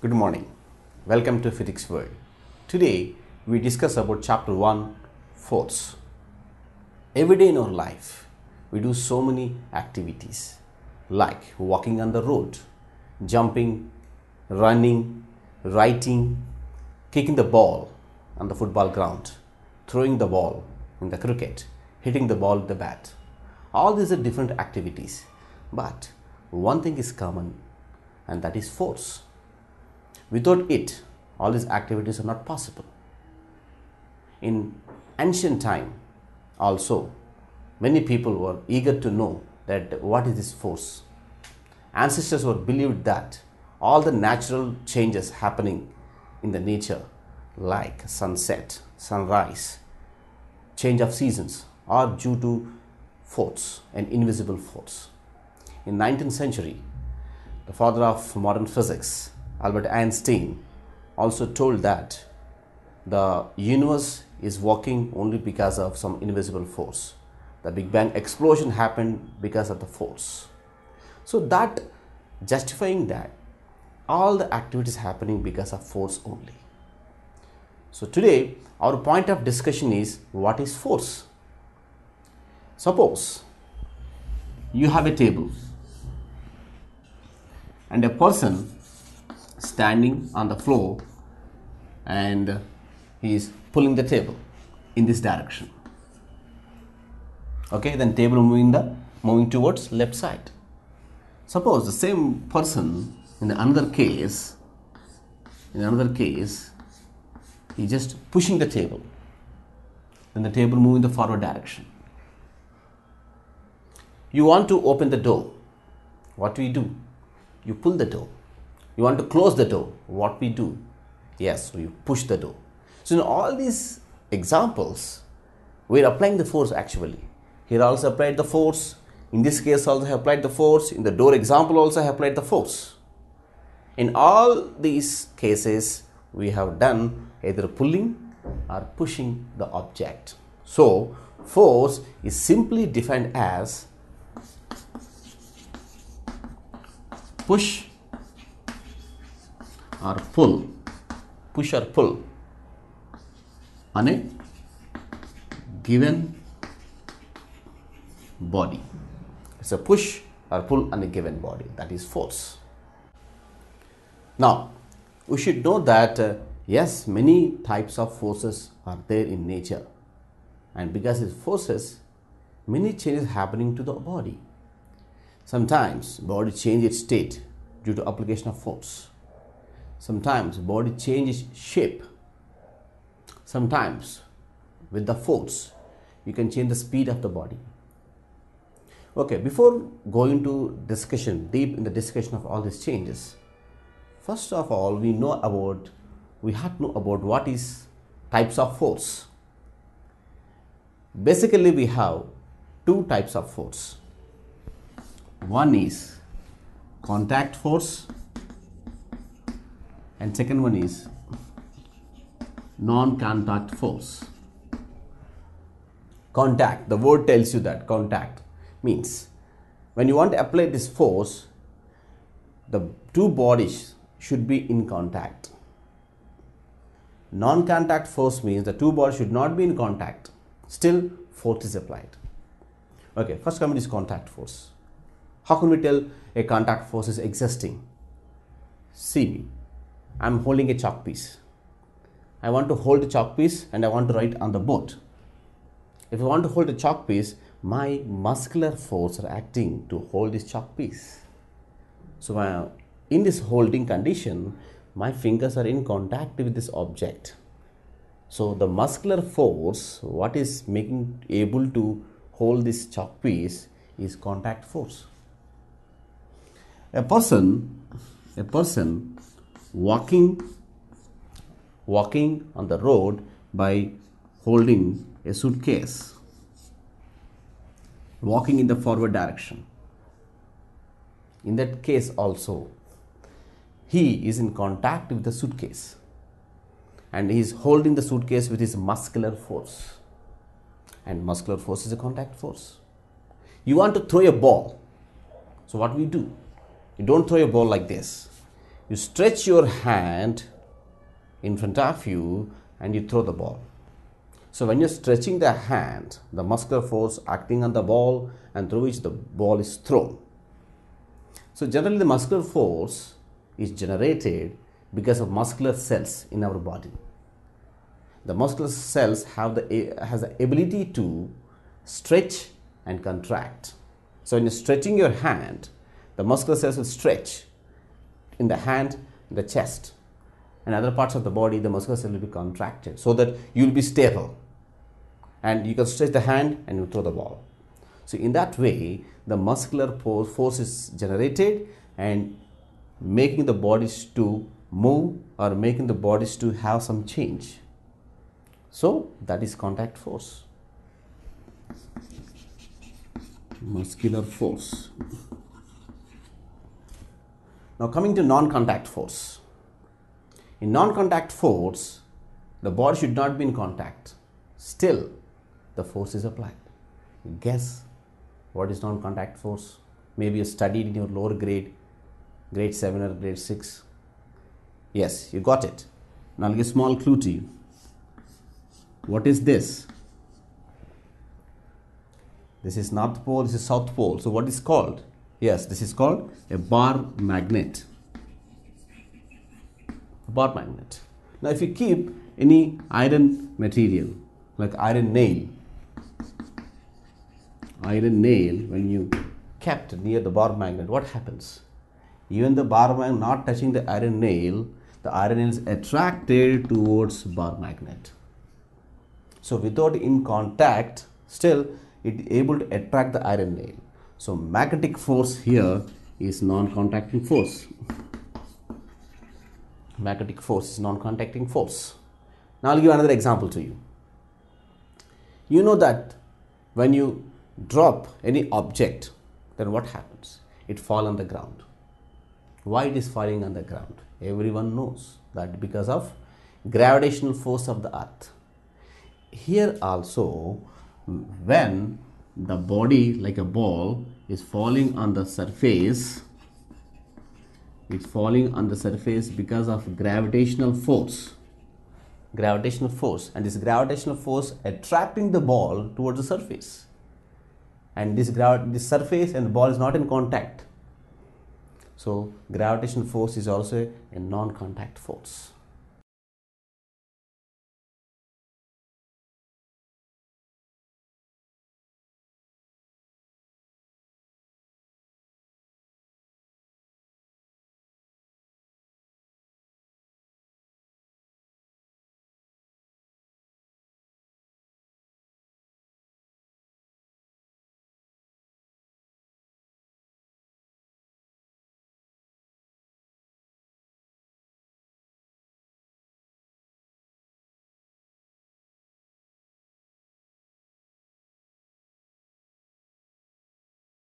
Good morning. Welcome to Physics World. Today we discuss about chapter 1 force. Every day in our life we do so many activities like walking on the road, jumping, running, writing, kicking the ball on the football ground, throwing the ball in the cricket, hitting the ball with the bat. All these are different activities, but one thing is common and that is force. Without it, all these activities are not possible. In ancient time, also, many people were eager to know that what is this force. Ancestors were believed that all the natural changes happening in the nature, like sunset, sunrise, change of seasons, are due to force, an invisible force. In 19th century, the father of modern physics, Albert Einstein, also told that the universe is working only because of some invisible force. The Big Bang explosion happened because of the force. So that justifying that all the activities happening because of force only. So today our point of discussion is what is force? Suppose you have a table and a person standing on the floor and he is pulling the table in this direction. Okay then table moving the moving towards left side. Suppose the same person in another case in another case he just pushing the table. Then the table moving the forward direction. You want to open the door. What do we do? You pull the door you want to close the door. What we do? Yes we push the door. So in all these examples we are applying the force actually. Here also applied the force. In this case also I applied the force. In the door example also I applied the force. In all these cases we have done either pulling or pushing the object. So force is simply defined as push or pull push or pull on a given body. It's a push or pull on a given body. That is force now we should know that uh, yes many types of forces are there in nature. And because it's forces many changes happening to the body. Sometimes body change its state due to application of force sometimes body changes shape. Sometimes with the force you can change the speed of the body. Okay before going to discussion deep in the discussion of all these changes first of all we know about we have to know about what is types of force. Basically we have two types of force. One is contact force and second one is non-contact force contact the word tells you that contact means when you want to apply this force the two bodies should be in contact. Non-contact force means the two bodies should not be in contact. Still force is applied. Okay first comment is contact force. How can we tell a contact force is existing? See me i'm holding a chalk piece. I want to hold a chalk piece and i want to write on the board. If i want to hold a chalk piece my muscular force are acting to hold this chalk piece. So in this holding condition my fingers are in contact with this object. So the muscular force what is making able to hold this chalk piece is contact force. A person a person walking walking on the road by holding a suitcase walking in the forward direction. In that case also he is in contact with the suitcase and he is holding the suitcase with his muscular force. And muscular force is a contact force. You want to throw a ball. So what we do? You don't throw a ball like this you stretch your hand in front of you and you throw the ball. So when you're stretching the hand, the muscular force acting on the ball and through which the ball is thrown. So generally the muscular force is generated because of muscular cells in our body. The muscular cells have the has the ability to stretch and contract. So when you're stretching your hand, the muscular cells will stretch in the hand, the chest, and other parts of the body, the muscular cells will be contracted so that you'll be stable. And you can stretch the hand and you throw the ball. So in that way, the muscular force is generated and making the bodies to move or making the bodies to have some change. So that is contact force. Muscular force. Now coming to non-contact force. In non-contact force, the body should not be in contact. Still, the force is applied. Guess what is non-contact force? Maybe you studied in your lower grade, grade 7 or grade 6. Yes, you got it. Now I'll give a small clue to you. What is this? This is North Pole, this is South Pole. So what is called? Yes, this is called a bar magnet. Bar magnet. Now if you keep any iron material like iron nail, iron nail when you kept near the bar magnet, what happens? Even the bar magnet not touching the iron nail, the iron is attracted towards bar magnet. So without in contact, still it able to attract the iron nail. So magnetic force here is non-contacting force. Magnetic force is non-contacting force. Now I'll give another example to you. You know that when you drop any object, then what happens? It fall on the ground. Why it is falling on the ground? Everyone knows that because of gravitational force of the earth. Here also, when the body like a ball is falling on the surface. It's falling on the surface because of gravitational force. Gravitational force. And this gravitational force attracting the ball towards the surface. And this grav surface and the ball is not in contact. So gravitational force is also a non-contact force